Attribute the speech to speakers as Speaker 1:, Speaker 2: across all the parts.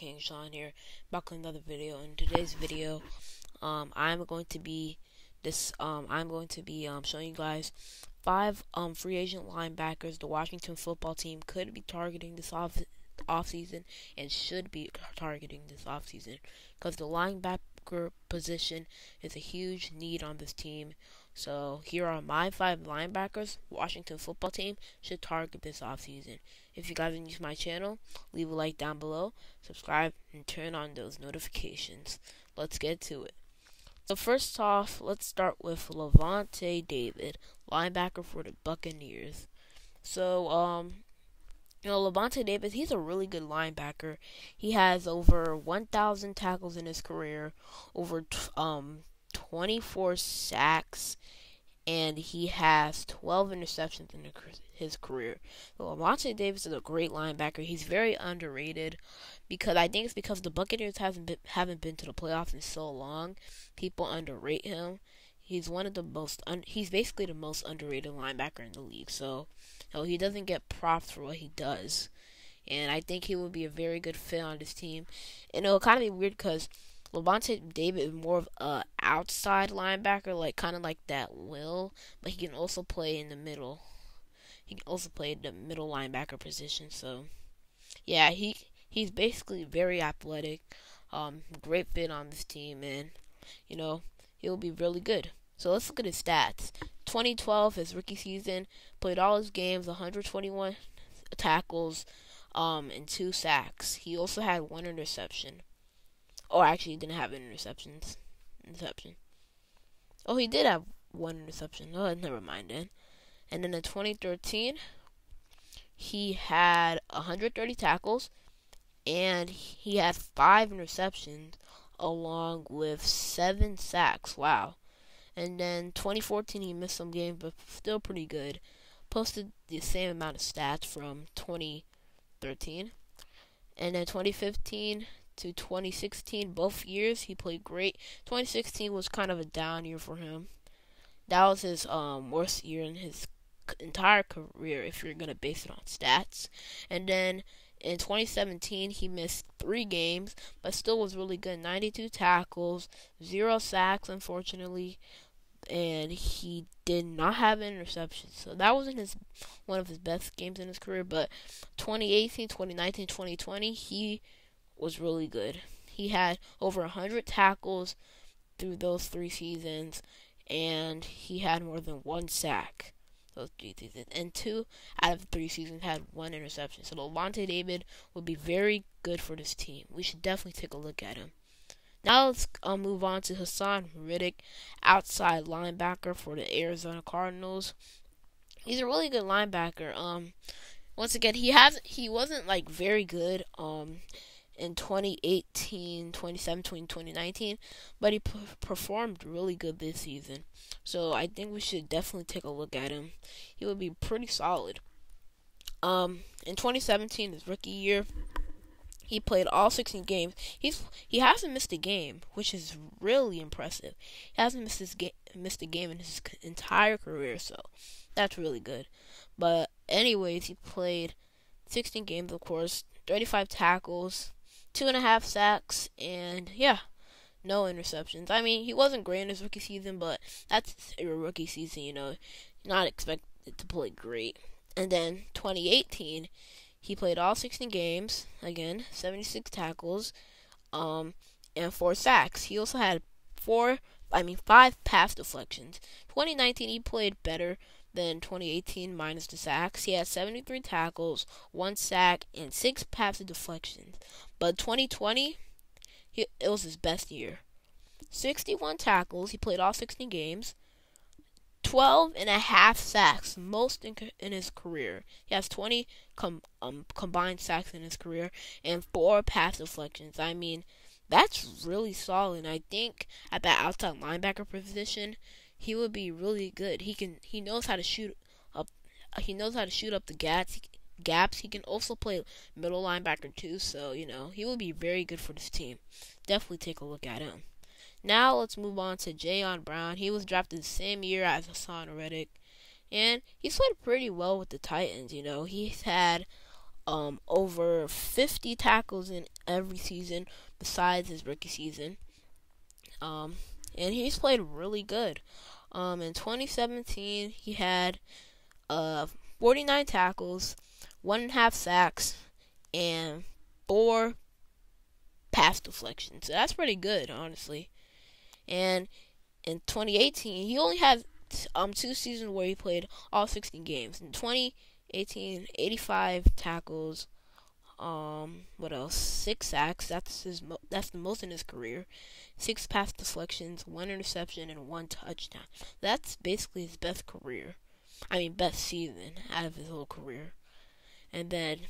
Speaker 1: King Shaun here, back with another video. In today's video, um, I'm going to be this. Um, I'm going to be um showing you guys five um free agent linebackers the Washington football team could be targeting this off off season and should be targeting this off season because the linebacker position is a huge need on this team. So here are my five linebackers Washington football team should target this offseason. If you guys are new to my channel, leave a like down below, subscribe, and turn on those notifications. Let's get to it. So first off, let's start with Lavonte David, linebacker for the Buccaneers. So, um, you know, Lavonte Davis, he's a really good linebacker. He has over 1,000 tackles in his career, over um 24 sacks, and he has 12 interceptions in his career. So Lavonte Davis is a great linebacker. He's very underrated because I think it's because the Buccaneers haven't been, haven't been to the playoffs in so long. People underrate him. He's one of the most. Un- he's basically the most underrated linebacker in the league. So, know, he doesn't get props for what he does, and I think he would be a very good fit on this team. And it'll kind of be weird because Lavonte David is more of a outside linebacker, like kind of like that Will, but he can also play in the middle. He can also play the middle linebacker position. So, yeah, he he's basically very athletic, um, great fit on this team, and you know he'll be really good. So let's look at his stats. 2012, his rookie season, played all his games, 121 tackles, um, and two sacks. He also had one interception. Oh, actually, he didn't have interceptions. Interception. Oh, he did have one interception. Oh, never mind then. And then in 2013, he had 130 tackles, and he had five interceptions along with seven sacks. Wow. And then 2014, he missed some games, but still pretty good. Posted the same amount of stats from 2013. And then 2015, to 2016. Both years he played great. 2016 was kind of a down year for him. That was his um, worst year in his entire career if you're gonna base it on stats. And then in 2017 he missed three games, but still was really good. 92 tackles, zero sacks, unfortunately, and he did not have an interception. So that wasn't his one of his best games in his career. But 2018, 2019, 2020 he was really good. He had over 100 tackles through those three seasons, and he had more than one sack those three seasons. And two out of three seasons had one interception. So Lavonte David would be very good for this team. We should definitely take a look at him. Now let's uh, move on to Haason Reddick, outside linebacker for the Arizona Cardinals. He's a really good linebacker. Um, once again, he has he wasn't like very good. Um, in 2018, 2017, 2019, but he p- performed really good this season. So I think we should definitely take a look at him. He would be pretty solid. Um, in 2017, his rookie year, he played all 16 games. He's he hasn't missed a game, which is really impressive. He hasn't missed his ga- missed a game in his entire career, so that's really good. But anyways, he played 16 games, of course, 35 tackles, two and a half sacks, and yeah, no interceptions. I mean, he wasn't great in his rookie season, but that's a rookie season, you know, not expected to play great. And then 2018, he played all 16 games, again, 76 tackles, um, and four sacks. He also had four, I mean, five pass deflections. 2019, he played better than 2018 minus the sacks. He had 73 tackles, one sack, and six pass deflections. But 2020, he, it was his best year. 61 tackles. He played all 16 games. 12 and a half sacks, most in, in his career. He has 20 com, um, combined sacks in his career and four pass deflections. I mean, that's really solid. I think at that outside linebacker position, he would be really good. He can he knows how to shoot up he knows how to shoot up the gaps. He, gaps. He can also play middle linebacker too, so you know he would be very good for this team. Definitely take a look at him. Now let's move on to Jayon Brown. He was drafted the same year as Haason Reddick, and he's played pretty well with the Titans. You know he's had um, over 50 tackles in every season besides his rookie season. Um, and he's played really good. Um, in 2017, he had uh, 49 tackles, one and a half sacks, and four pass deflections. So that's pretty good, honestly. And in 2018, he only had um two seasons where he played all 16 games. In 2018, 85 tackles. Um, what else? Six sacks. That's his. That's the most in his career. Six pass deflections, one interception, and one touchdown. That's basically his best career. I mean, best season out of his whole career. And then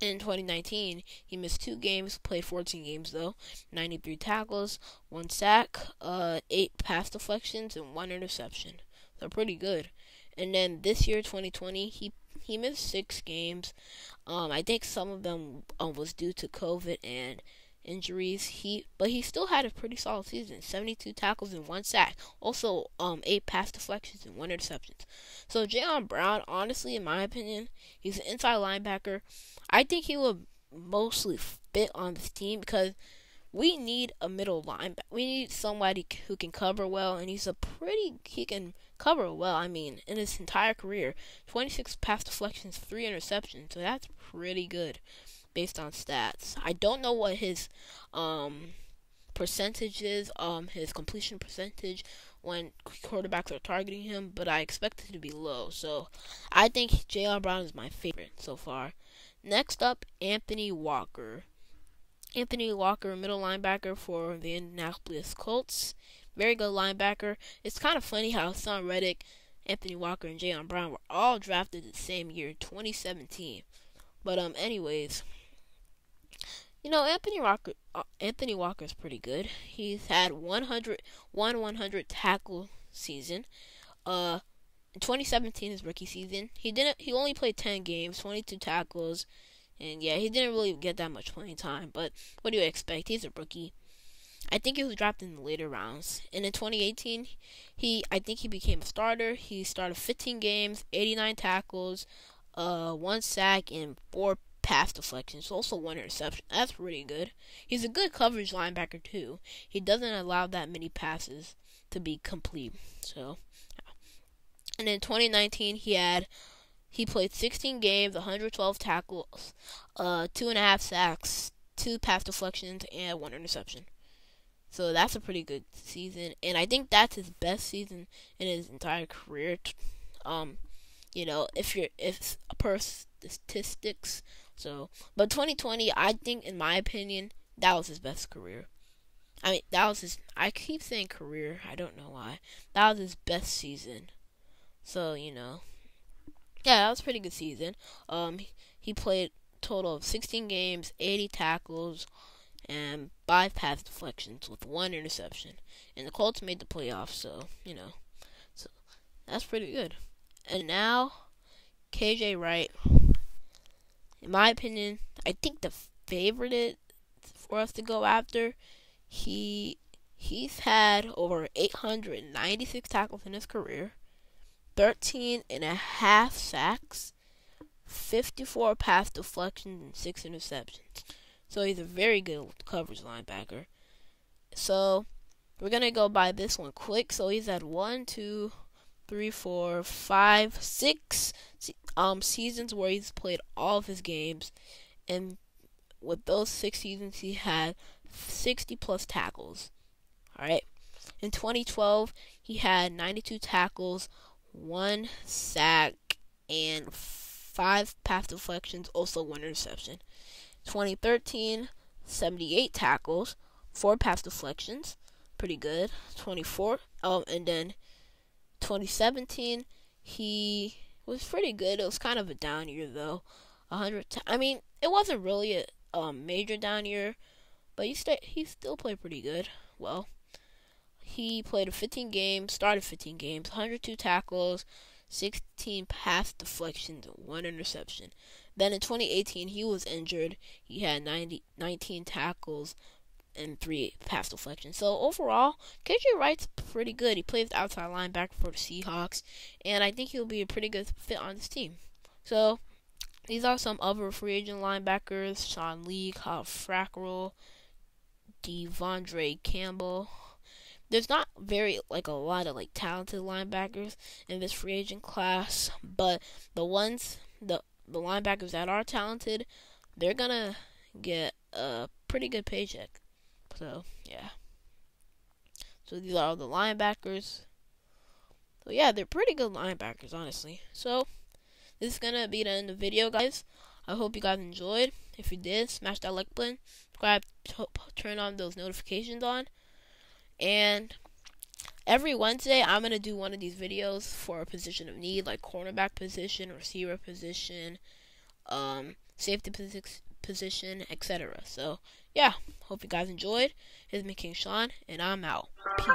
Speaker 1: in 2019, he missed two games, played 14 games though, 93 tackles, one sack, uh, eight pass deflections, and one interception. So pretty good. And then this year, 2020, he he missed six games. Um, I think some of them um, was due to COVID and injuries. He but he still had a pretty solid season. 72 tackles and one sack. Also, um, eight pass deflections and one interception. So Jayon Brown, honestly, in my opinion, he's an inside linebacker. I think he will mostly fit on this team because we need a middle linebacker. We need somebody who can cover well, and he's a pretty he can cover well. I mean, in his entire career, 26 pass deflections, three interceptions. So that's pretty good based on stats. I don't know what his um percentage is, um his completion percentage when quarterbacks are targeting him, but I expect it to be low. So I think J.R. Brown is my favorite so far. Next up, Anthony Walker. Anthony Walker, middle linebacker for the Indianapolis Colts. Very good linebacker. It's kind of funny how Son Reddick, Anthony Walker, and Jayon Brown were all drafted the same year, 2017. But um, anyways, you know Anthony Walker. Uh, Anthony Walker's pretty good. He's had 100, one 100 tackle season. Uh, 2017, his rookie season, he didn't. He only played 10 games, 22 tackles, and yeah, he didn't really get that much playing time. But what do you expect? He's a rookie. I think he was drafted in the later rounds. And in 2018, he I think he became a starter. He started 15 games, 89 tackles, uh, one sack, and four pass deflections. Also one interception. That's pretty good. He's a good coverage linebacker too. He doesn't allow that many passes to be complete. So and in 2019, he had he played 16 games, 112 tackles, uh, two and a half sacks, two pass deflections, and one interception. So that's a pretty good season, and I think that's his best season in his entire career. Um, you know, if you're if per statistics. So, but 2020, I think, in my opinion, that was his best career. I mean, that was his. I keep saying career. I don't know why. That was his best season. So you know, yeah, that was a pretty good season. Um, he played a total of 16 games, 80 tackles, and five pass deflections with one interception. And the Colts made the playoffs, so you know, so that's pretty good. And now, KJ Wright. In my opinion, I think the favorite for us to go after. He he's had over 896 tackles in his career. 13 and a half sacks, 54 pass deflections, and 6 interceptions. So he's a very good coverage linebacker. So we're going to go by this one quick. So he's had one, two, three, four, five, six um, seasons where he's played all of his games. And with those six seasons, he had 60 plus tackles. Alright. In 2012, he had 92 tackles, one sack, and five pass deflections, also one interception. 2013, 78 tackles, four pass deflections, pretty good. 24, um, and then 2017, he was pretty good. It was kind of a down year though. 100. T- I mean, it wasn't really a um, major down year, but he st- he still played pretty good. Well, he played 15 games, started 15 games, 102 tackles, 16 pass deflections, one interception. Then in 2018, he was injured. He had 90, 19 tackles and three pass deflections. So overall, KJ Wright's pretty good. He plays outside linebacker for the Seahawks, and I think he'll be a pretty good fit on this team. So these are some other free agent linebackers: Sean Lee, Kyle Fackrell, De'Vondre Campbell. There's not very like a lot of like talented linebackers in this free agent class, but the ones the the linebackers that are talented, they're gonna get a pretty good paycheck. So yeah. So these are all the linebackers. So yeah, they're pretty good linebackers, honestly. So this is gonna be the end of the video, guys. I hope you guys enjoyed. If you did, smash that like button, subscribe, turn on those notifications on, and every Wednesday I'm gonna do one of these videos for a position of need, like cornerback position, receiver position, um, safety position, etc. So, yeah, hope you guys enjoyed. It's me, King Shaun, and I'm out. Peace.